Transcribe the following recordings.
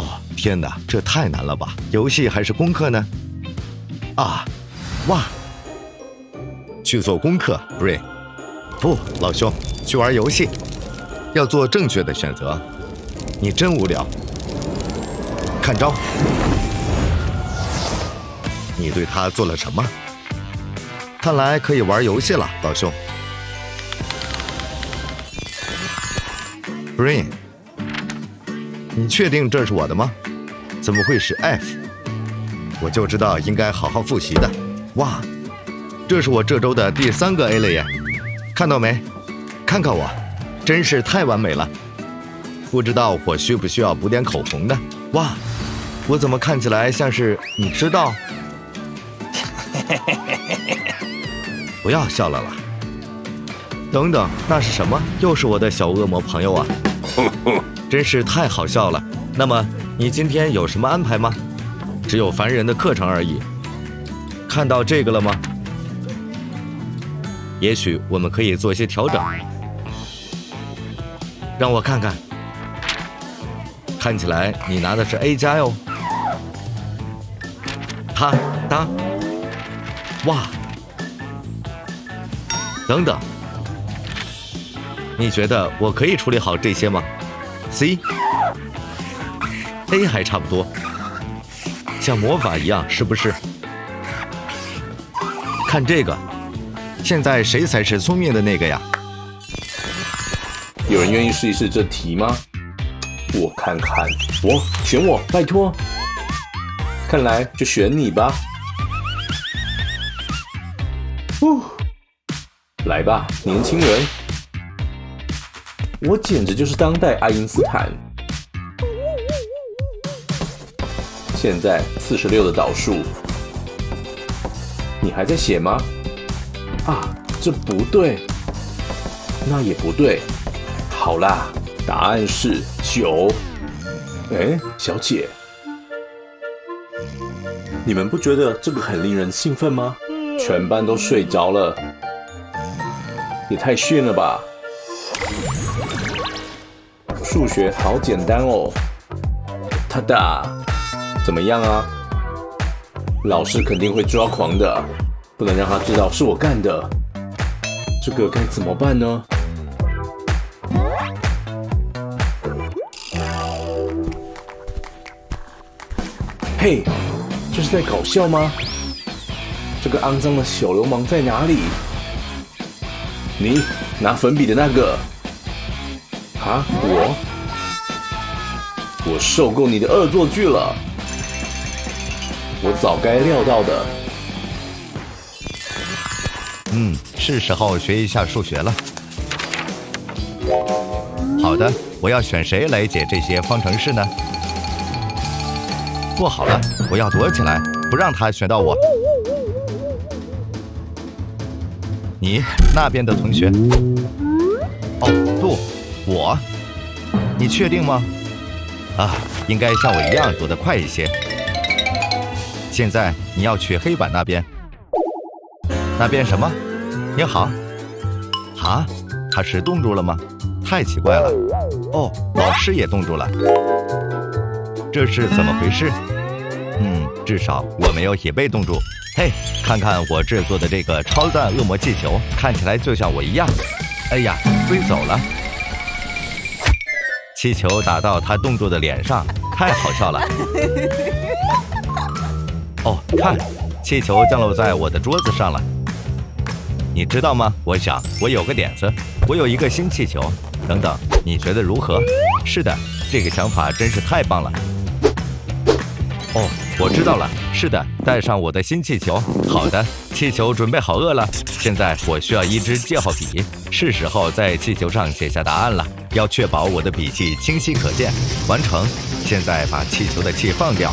哦，天哪，这太难了吧？游戏还是功课呢？啊，哇！去做功课，Brain。不，老兄，去玩游戏。要做正确的选择。你真无聊。看招！你对他做了什么？看来可以玩游戏了，老兄。Brain，你确定这是我的吗？怎么会是 F？我就知道应该好好复习的。哇，这是我这周的第三个 A 了耶！看到没？看看我，真是太完美了。不知道我需不需要补点口红呢？哇，我怎么看起来像是你知道？不要笑了啦！等等，那是什么？又是我的小恶魔朋友啊！真是太好笑了。那么你今天有什么安排吗？只有凡人的课程而已。看到这个了吗？也许我们可以做一些调整。让我看看。看起来你拿的是 A 加哟。他哒。哇。等等。你觉得我可以处理好这些吗？C，A 还差不多，像魔法一样，是不是？看这个，现在谁才是聪明的那个呀？有人愿意试一试这题吗？我看看，我选我，拜托。看来就选你吧。哦，来吧，年轻人。我简直就是当代爱因斯坦。现在四十六的导数，你还在写吗？啊，这不对，那也不对。好啦，答案是九。哎，小姐，你们不觉得这个很令人兴奋吗？全班都睡着了，也太炫了吧！数学好简单哦，他哒，怎么样啊？老师肯定会抓狂的，不能让他知道是我干的。这个该怎么办呢？嘿，这是在搞笑吗？这个肮脏的小流氓在哪里？你拿粉笔的那个。啊，我我受够你的恶作剧了，我早该料到的。嗯，是时候学一下数学了。好的，我要选谁来解这些方程式呢？不好了，我要躲起来，不让他选到我。你那边的同学，哦，不。我，你确定吗？啊，应该像我一样躲得快一些。现在你要去黑板那边。那边什么？你好。啊，他是冻住了吗？太奇怪了。哦，老师也冻住了。这是怎么回事？嗯，至少我没有也被冻住。嘿，看看我制作的这个超赞恶魔气球，看起来就像我一样。哎呀，飞走了。气球打到他冻住的脸上，太好笑了。哦，看，气球降落在我的桌子上了。你知道吗？我想我有个点子，我有一个新气球。等等，你觉得如何？是的，这个想法真是太棒了。哦，我知道了。是的，带上我的新气球。好的，气球准备好饿了。现在我需要一支记号笔，是时候在气球上写下答案了。要确保我的笔记清晰可见。完成。现在把气球的气放掉，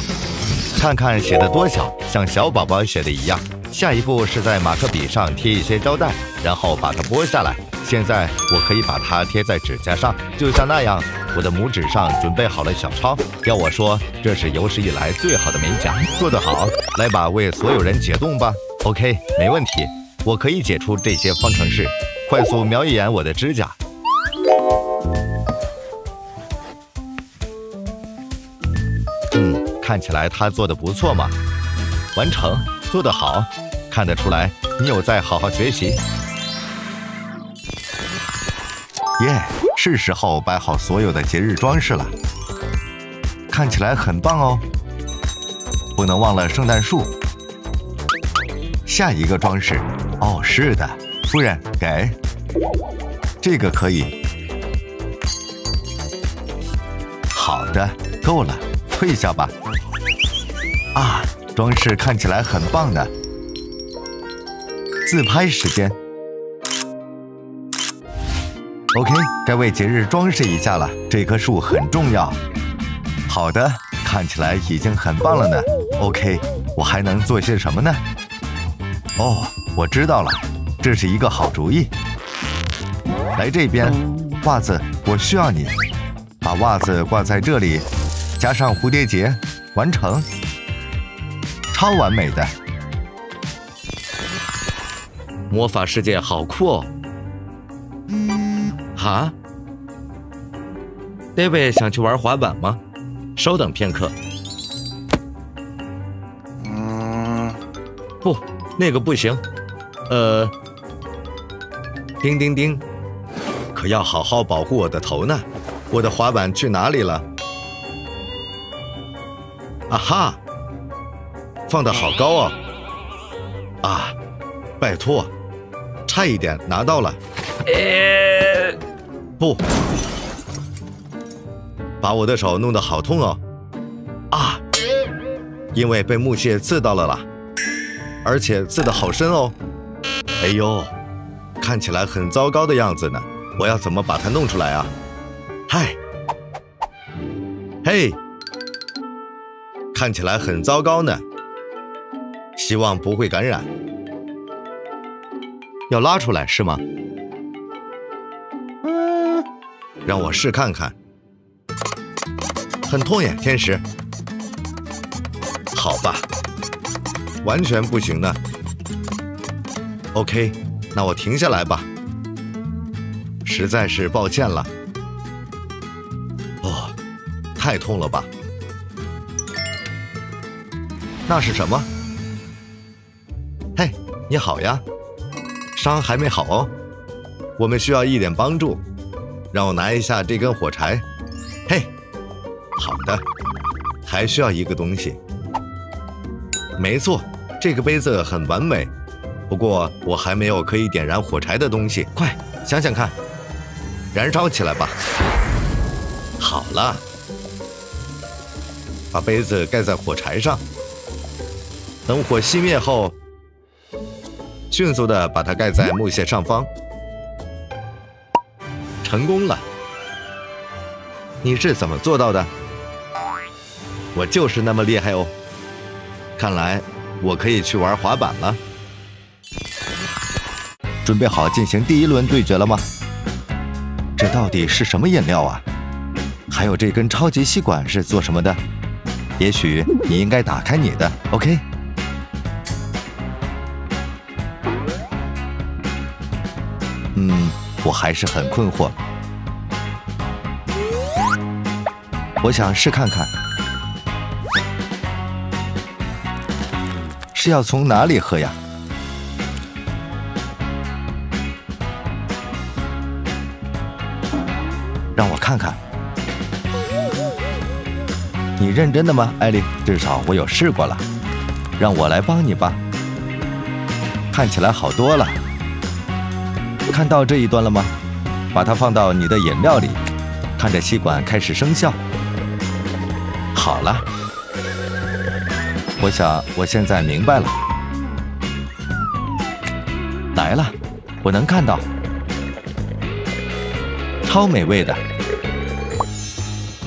看看写的多小，像小宝宝写的一样。下一步是在马克笔上贴一些胶带，然后把它剥下来。现在我可以把它贴在指甲上，就像那样。我的拇指上准备好了小抄。要我说，这是有史以来最好的美甲。做得好，来吧，为所有人解冻吧。OK，没问题，我可以解出这些方程式。快速瞄一眼我的指甲。嗯看起来他做的不错嘛，完成，做得好，看得出来你有在好好学习。耶，是时候摆好所有的节日装饰了，看起来很棒哦。不能忘了圣诞树。下一个装饰，哦，是的，夫人给，这个可以。好的，够了，退下吧。啊，装饰看起来很棒呢。自拍时间。OK，该为节日装饰一下了。这棵树很重要。好的，看起来已经很棒了呢。OK，我还能做些什么呢？哦，我知道了，这是一个好主意。来这边，袜子，我需要你，把袜子挂在这里，加上蝴蝶结，完成。超完美的魔法世界好酷哦！哈，David 想去玩滑板吗？稍等片刻。嗯，不，那个不行。呃，叮叮叮，可要好好保护我的头呢。我的滑板去哪里了？啊哈！放的好高哦！啊，拜托，差一点拿到了。呃，不，把我的手弄得好痛哦！啊，因为被木屑刺到了啦，而且刺的好深哦。哎呦，看起来很糟糕的样子呢。我要怎么把它弄出来啊？嗨，嘿，看起来很糟糕呢。希望不会感染。要拉出来是吗？让我试看看。很痛耶，天使。好吧，完全不行呢。OK，那我停下来吧。实在是抱歉了。哦，太痛了吧？那是什么？嘿你好呀，伤还没好哦，我们需要一点帮助，让我拿一下这根火柴。嘿，好的，还需要一个东西。没错，这个杯子很完美，不过我还没有可以点燃火柴的东西。快想想看，燃烧起来吧。好了，把杯子盖在火柴上，等火熄灭后。迅速的把它盖在木屑上方，成功了！你是怎么做到的？我就是那么厉害哦！看来我可以去玩滑板了。准备好进行第一轮对决了吗？这到底是什么饮料啊？还有这根超级吸管是做什么的？也许你应该打开你的，OK？嗯，我还是很困惑。我想试看看，是要从哪里喝呀？让我看看。你认真的吗，艾丽？至少我有试过了。让我来帮你吧。看起来好多了。看到这一段了吗？把它放到你的饮料里，看着吸管开始生效。好了，我想我现在明白了。来了，我能看到，超美味的。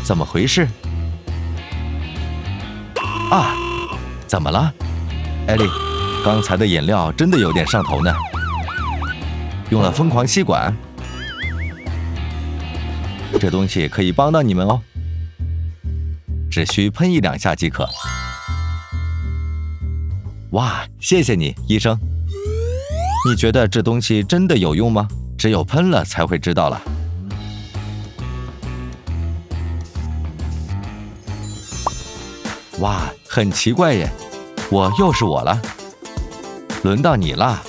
怎么回事？啊，怎么了，艾莉？刚才的饮料真的有点上头呢。用了疯狂吸管，这东西可以帮到你们哦，只需喷一两下即可。哇，谢谢你，医生。你觉得这东西真的有用吗？只有喷了才会知道了。哇，很奇怪耶，我又是我了，轮到你了。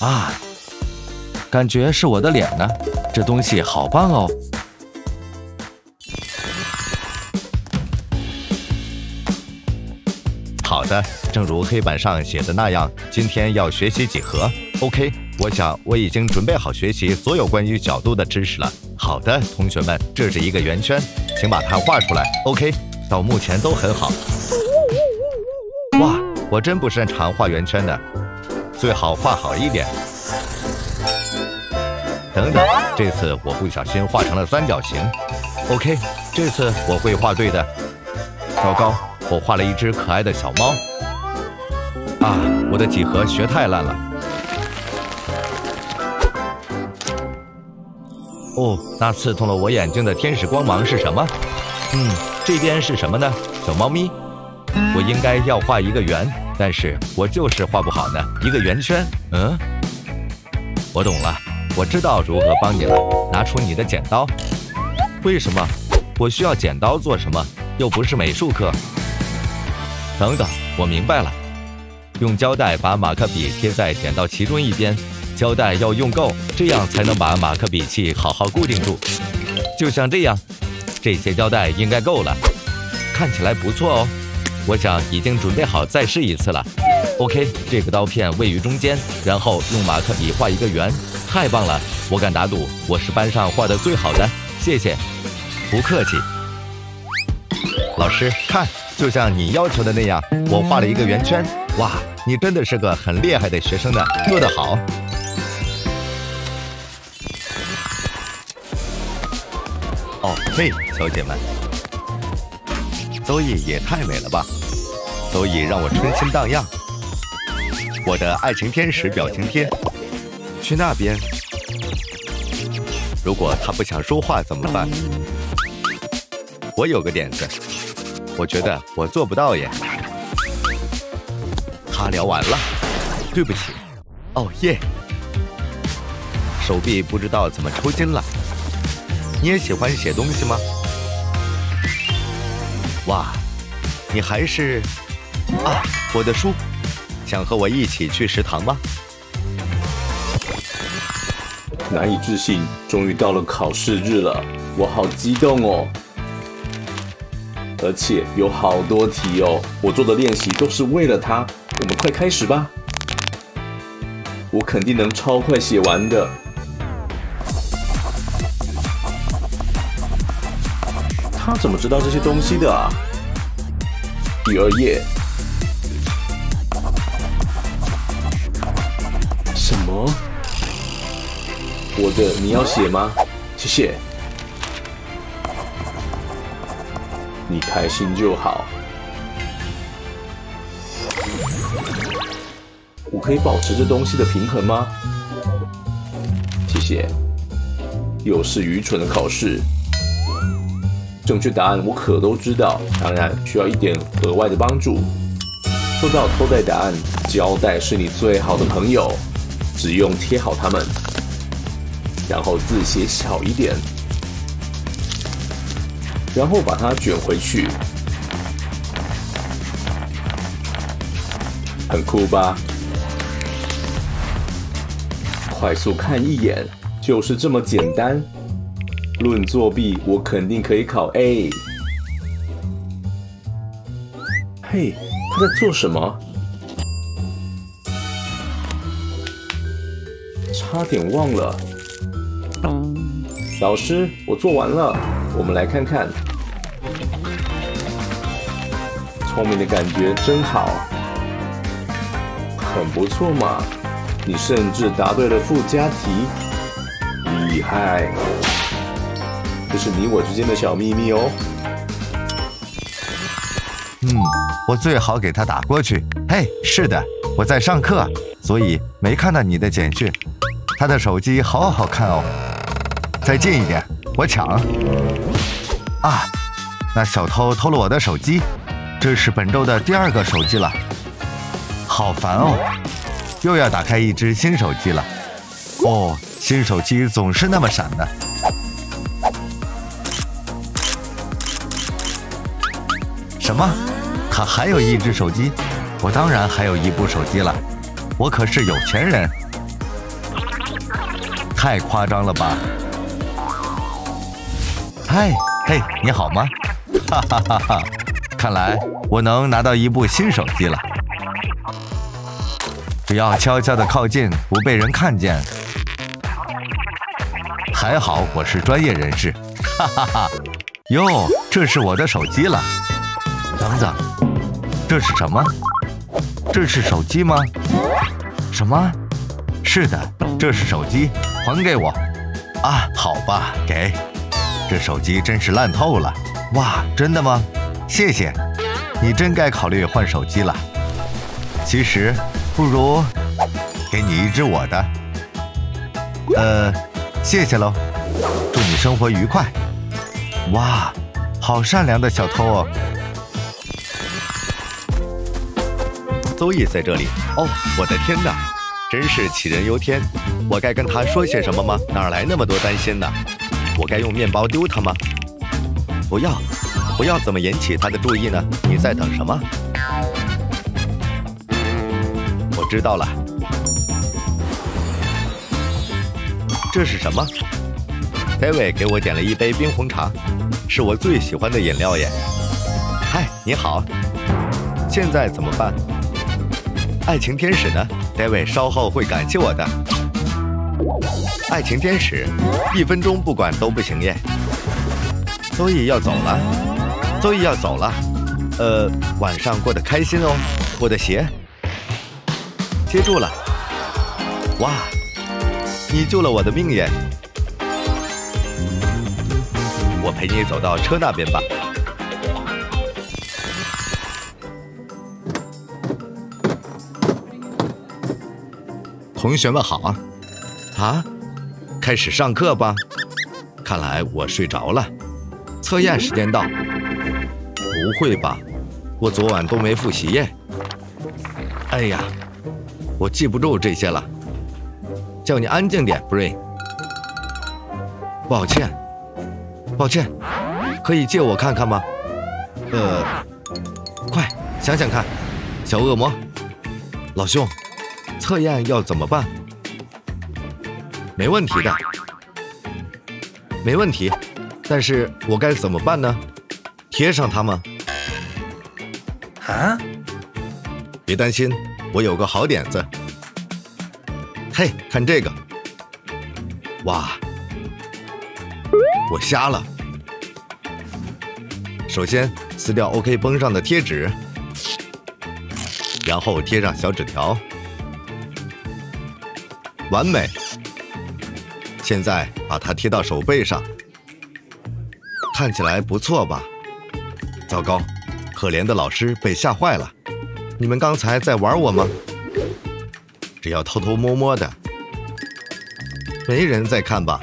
啊，感觉是我的脸呢，这东西好棒哦。好的，正如黑板上写的那样，今天要学习几何。OK，我想我已经准备好学习所有关于角度的知识了。好的，同学们，这是一个圆圈，请把它画出来。OK，到目前都很好。哇，我真不擅长画圆圈的，最好画好一点。等等，这次我不小心画成了三角形。OK，这次我会画对的。糟糕。我画了一只可爱的小猫。啊，我的几何学太烂了。哦，那刺痛了我眼睛的天使光芒是什么？嗯，这边是什么呢？小猫咪。我应该要画一个圆，但是我就是画不好呢。一个圆圈。嗯，我懂了，我知道如何帮你了。拿出你的剪刀。为什么？我需要剪刀做什么？又不是美术课。等等，我明白了，用胶带把马克笔贴在剪刀其中一边，胶带要用够，这样才能把马克笔器好好固定住。就像这样，这些胶带应该够了，看起来不错哦。我想已经准备好再试一次了。OK，这个刀片位于中间，然后用马克笔画一个圆，太棒了！我敢打赌，我是班上画的最好的。谢谢，不客气。老师，看。就像你要求的那样，我画了一个圆圈。哇，你真的是个很厉害的学生呢，做得好。哦，嘿，小姐们，邹毅也太美了吧！所以让我春心荡漾。我的爱情天使表情贴，去那边。如果他不想说话怎么办？我有个点子。我觉得我做不到耶。他聊完了，对不起。哦耶，手臂不知道怎么抽筋了。你也喜欢写东西吗？哇，你还是啊，我的书，想和我一起去食堂吗？难以置信，终于到了考试日了，我好激动哦。而且有好多题哦，我做的练习都是为了他。我们快开始吧，我肯定能超快写完的。他怎么知道这些东西的啊？第二页，我的你要写吗？谢谢。你开心就好。我可以保持这东西的平衡吗？谢谢。又是愚蠢的考试。正确答案我可都知道，当然需要一点额外的帮助。收到偷带答案，胶带是你最好的朋友，只用贴好它们，然后字写小一点。然后把它卷回去，很酷吧？快速看一眼，就是这么简单。论作弊，我肯定可以考 A。嘿，他在做什么？差点忘了。老师，我做完了。我们来看看，聪明的感觉真好，很不错嘛！你甚至答对了附加题，厉害！这是你我之间的小秘密哦。嗯，我最好给他打过去。嘿，是的，我在上课，所以没看到你的简讯。他的手机好好看哦。再近一点。我抢啊！那小偷偷了我的手机，这是本周的第二个手机了，好烦哦！又要打开一只新手机了。哦，新手机总是那么闪的。什么？他还有一只手机？我当然还有一部手机了，我可是有钱人。太夸张了吧？嗨，嘿，你好吗？哈哈哈哈！看来我能拿到一部新手机了。只要悄悄的靠近，不被人看见。还好我是专业人士。哈哈哈！哟，这是我的手机了。等等，这是什么？这是手机吗？什么？是的，这是手机，还给我。啊，好吧，给。这手机真是烂透了。哇，真的吗？谢谢。你真该考虑换手机了。其实，不如给你一只我的。呃，谢谢喽。祝你生活愉快。哇，好善良的小偷哦。邹毅在这里哦，我的天哪，真是杞人忧天。我该跟他说些什么吗？哪来那么多担心呢？我该用面包丢他吗？不要，不要怎么引起他的注意呢？你在等什么？我知道了。这是什么？David 给我点了一杯冰红茶，是我最喜欢的饮料耶。嗨，你好。现在怎么办？爱情天使呢？David 稍后会感谢我的。爱情天使，一分钟不管都不行耶。周易要走了，周易要走了。呃，晚上过得开心哦。我的鞋，接住了。哇，你救了我的命耶！我陪你走到车那边吧。同学们好，啊，开始上课吧。看来我睡着了。测验时间到。不会吧，我昨晚都没复习耶。哎呀，我记不住这些了。叫你安静点，Brain。抱歉，抱歉，可以借我看看吗？呃，快想想看，小恶魔，老兄。测验要怎么办？没问题的，没问题。但是我该怎么办呢？贴上它吗？啊？别担心，我有个好点子。嘿，看这个！哇，我瞎了。首先撕掉 OK 绷上的贴纸，然后贴上小纸条。完美！现在把它贴到手背上，看起来不错吧？糟糕，可怜的老师被吓坏了。你们刚才在玩我吗？只要偷偷摸摸的，没人在看吧？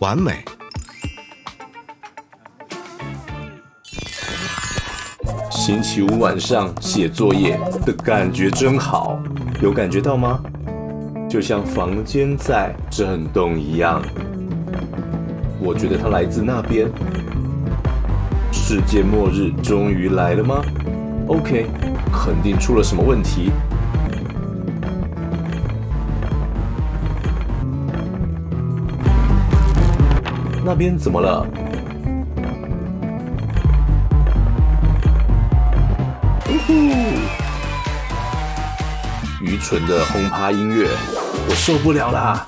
完美！星期五晚上写作业的感觉真好，有感觉到吗？就像房间在震动一样。我觉得它来自那边。世界末日终于来了吗？OK，肯定出了什么问题。那边怎么了？纯的轰趴音乐，我受不了啦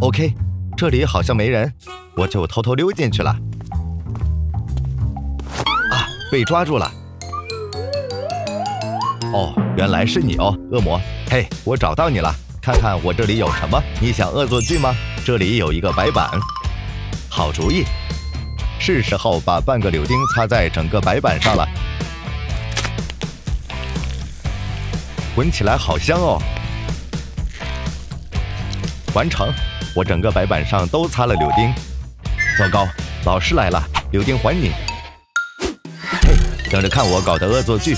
！OK，这里好像没人，我就偷偷溜进去了。啊，被抓住了！哦，原来是你哦，恶魔！嘿，我找到你了，看看我这里有什么？你想恶作剧吗？这里有一个白板，好主意。是时候把半个柳丁擦在整个白板上了，闻起来好香哦！完成，我整个白板上都擦了柳丁。糟糕，老师来了，柳丁还你！嘿，等着看我搞的恶作剧。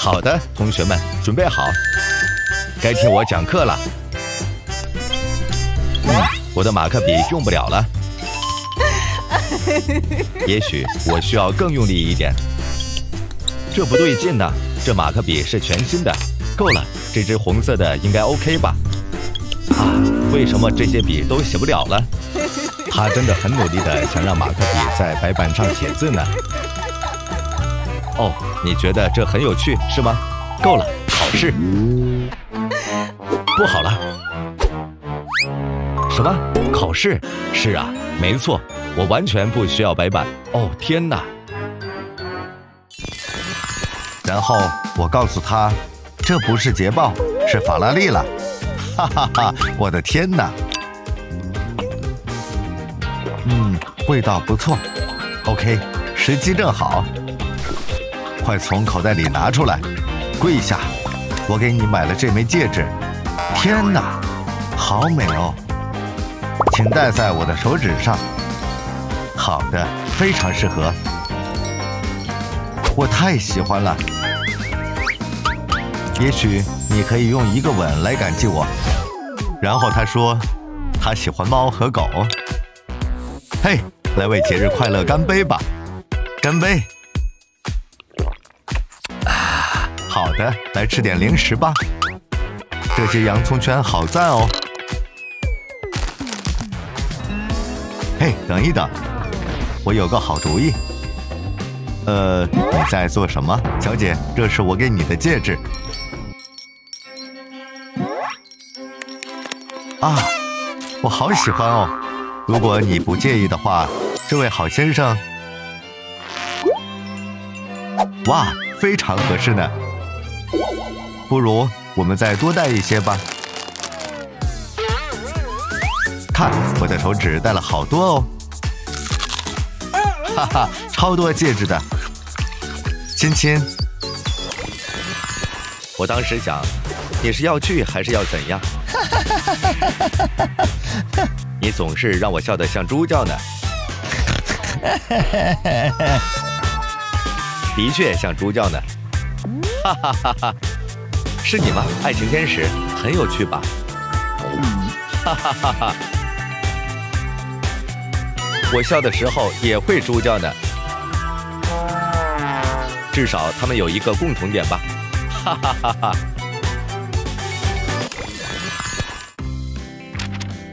好的，同学们，准备好，该听我讲课了。嗯我的马克笔用不了了，也许我需要更用力一点。这不对劲呢，这马克笔是全新的，够了，这支红色的应该 OK 吧？啊，为什么这些笔都写不了了？他真的很努力的想让马克笔在白板上写字呢。哦，你觉得这很有趣是吗？够了，考试。不好了。什么？考试？是啊，没错，我完全不需要白板。哦，天哪！然后我告诉他，这不是捷豹，是法拉利了。哈哈哈！我的天哪！嗯，味道不错。OK，时机正好。快从口袋里拿出来，跪下！我给你买了这枚戒指。天哪，好美哦！请戴在我的手指上。好的，非常适合。我太喜欢了。也许你可以用一个吻来感激我。然后他说，他喜欢猫和狗。嘿，来为节日快乐干杯吧！干杯！啊，好的，来吃点零食吧。这些洋葱圈好赞哦。嘿，等一等，我有个好主意。呃，你在做什么，小姐？这是我给你的戒指。啊，我好喜欢哦！如果你不介意的话，这位好先生，哇，非常合适呢。不如我们再多带一些吧。看，我的手指戴了好多哦。哈哈，超多戒指的，亲亲。我当时想，你是要去还是要怎样？你总是让我笑得像猪叫呢。的确像猪叫呢。哈哈哈哈！是你吗，爱情天使？很有趣吧？哈哈哈哈！我笑的时候也会猪叫呢。至少他们有一个共同点吧？哈哈哈哈！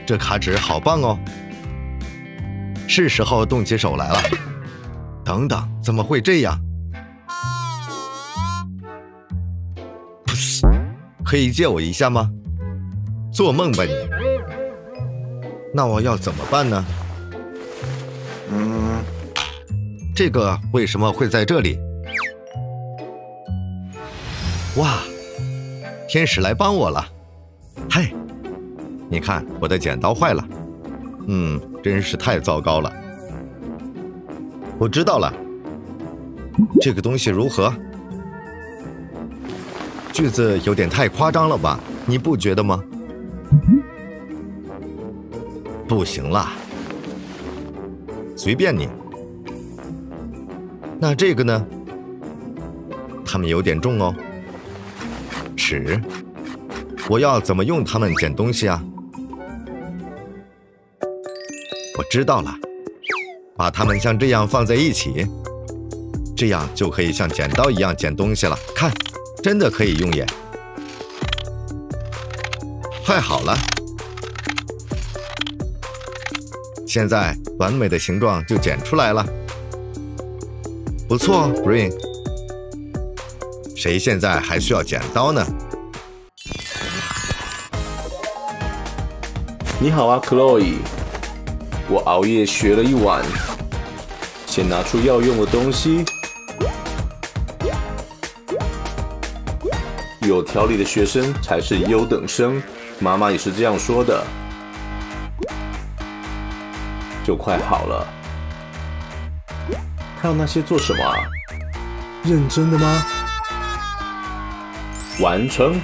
这卡纸好棒哦！是时候动起手来了。等等，怎么会这样？可以借我一下吗？做梦吧你！那我要怎么办呢？这个为什么会在这里？哇，天使来帮我了！嗨。你看，我的剪刀坏了。嗯，真是太糟糕了。我知道了，这个东西如何？句子有点太夸张了吧？你不觉得吗？不行啦，随便你。那这个呢？它们有点重哦。尺，我要怎么用它们捡东西啊？我知道了，把它们像这样放在一起，这样就可以像剪刀一样剪东西了。看，真的可以用耶！快好了，现在完美的形状就剪出来了。不错，Brain。谁现在还需要剪刀呢？你好啊，Chloe。我熬夜学了一晚，先拿出要用的东西。有条理的学生才是优等生，妈妈也是这样说的。就快好了。看到那些做什么啊？认真的吗？完成，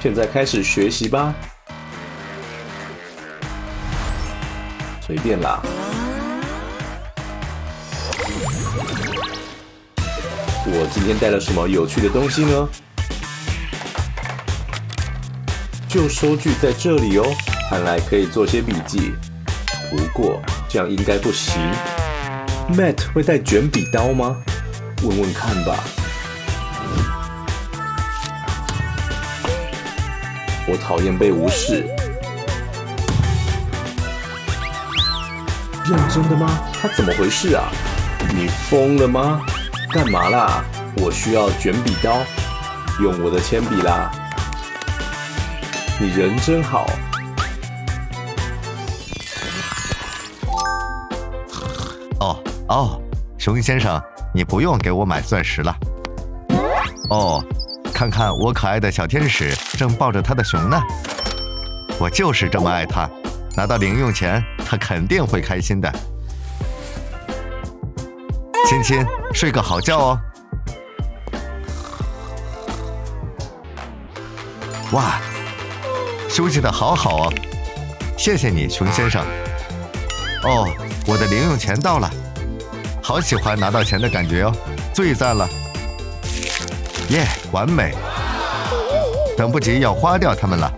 现在开始学习吧。随便啦。我今天带了什么有趣的东西呢？旧收据在这里哦，看来可以做些笔记。不过这样应该不行。Matt 会带卷笔刀吗？问问看吧。我讨厌被无视。认真的吗？他怎么回事啊？你疯了吗？干嘛啦？我需要卷笔刀，用我的铅笔啦。你人真好。哦，熊先生，你不用给我买钻石了。哦，看看我可爱的小天使正抱着他的熊呢。我就是这么爱他，拿到零用钱，他肯定会开心的。亲亲，睡个好觉哦。哇，休息的好好哦，谢谢你，熊先生。哦，我的零用钱到了，好喜欢拿到钱的感觉哦，最赞了。耶，完美，等不及要花掉它们了。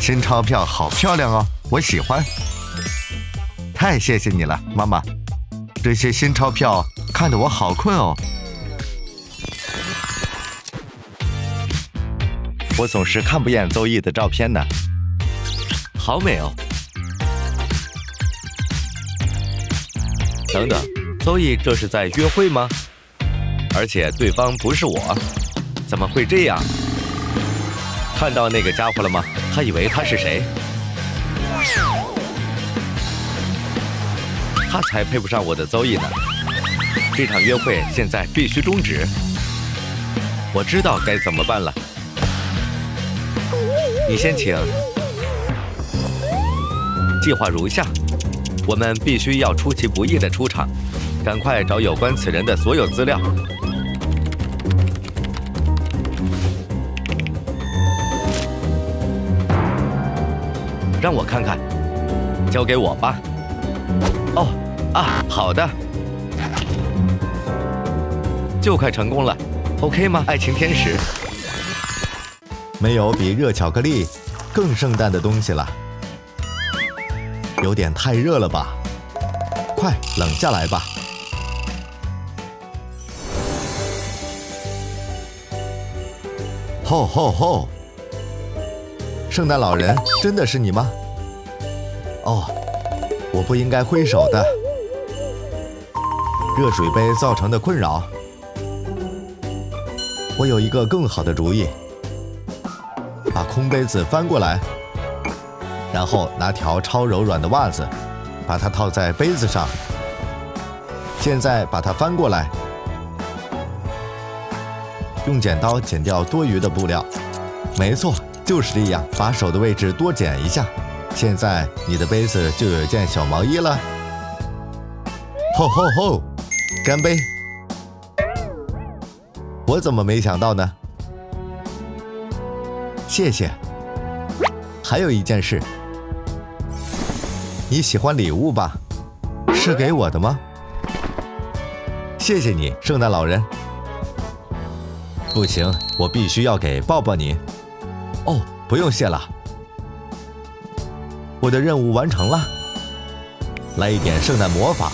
新钞票好漂亮哦，我喜欢。太谢谢你了，妈妈。这些新钞票看得我好困哦。我总是看不厌邹毅的照片呢，好美哦。等等，邹毅这是在约会吗？而且对方不是我，怎么会这样？看到那个家伙了吗？他以为他是谁？他才配不上我的邹毅呢！这场约会现在必须终止。我知道该怎么办了。你先请。计划如下：我们必须要出其不意的出场，赶快找有关此人的所有资料。让我看看，交给我吧。哦，啊，好的，就快成功了，OK 吗，爱情天使？没有比热巧克力更圣诞的东西了。有点太热了吧？快冷下来吧。吼吼吼！圣诞老人，真的是你吗？哦，我不应该挥手的。热水杯造成的困扰，我有一个更好的主意。把空杯子翻过来，然后拿条超柔软的袜子，把它套在杯子上。现在把它翻过来，用剪刀剪掉多余的布料。没错。就是这样，把手的位置多剪一下。现在你的杯子就有一件小毛衣了。吼吼吼！干杯！我怎么没想到呢？谢谢。还有一件事，你喜欢礼物吧？是给我的吗？谢谢你，圣诞老人。不行，我必须要给抱抱你。哦，不用谢了，我的任务完成了。来一点圣诞魔法，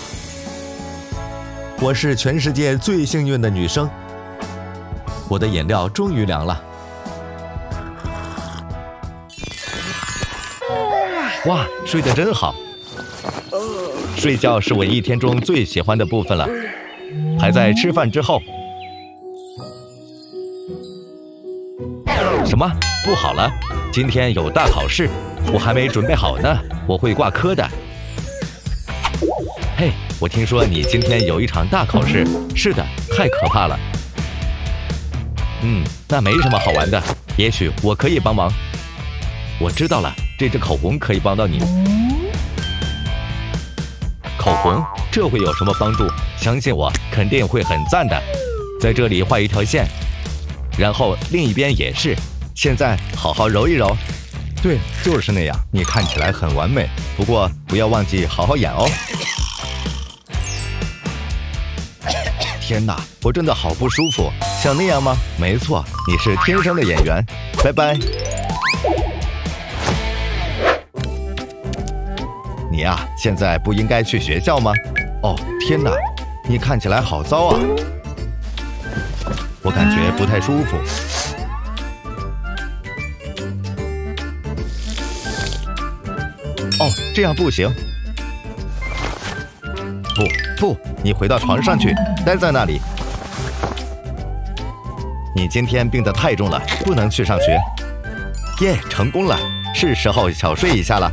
我是全世界最幸运的女生。我的饮料终于凉了。哇，睡得真好。睡觉是我一天中最喜欢的部分了，还在吃饭之后。不好了，今天有大考试，我还没准备好呢，我会挂科的。嘿，我听说你今天有一场大考试，是的，太可怕了。嗯，那没什么好玩的，也许我可以帮忙。我知道了，这支口红可以帮到你。口红？这会有什么帮助？相信我，肯定会很赞的。在这里画一条线，然后另一边也是。现在好好揉一揉。对就是那样你看起来很完美不过不要忘记好好演哦。天呐我真的好不舒服像那样吗？没错你是天生的演员拜拜。你呀现在不应该去学校吗？哦天呐你看起来好糟啊。我感觉不太舒服。这样不行。不不，你回到床上去，待在那里。你今天病得太重了，不能去上学。耶，成功了，是时候小睡一下了。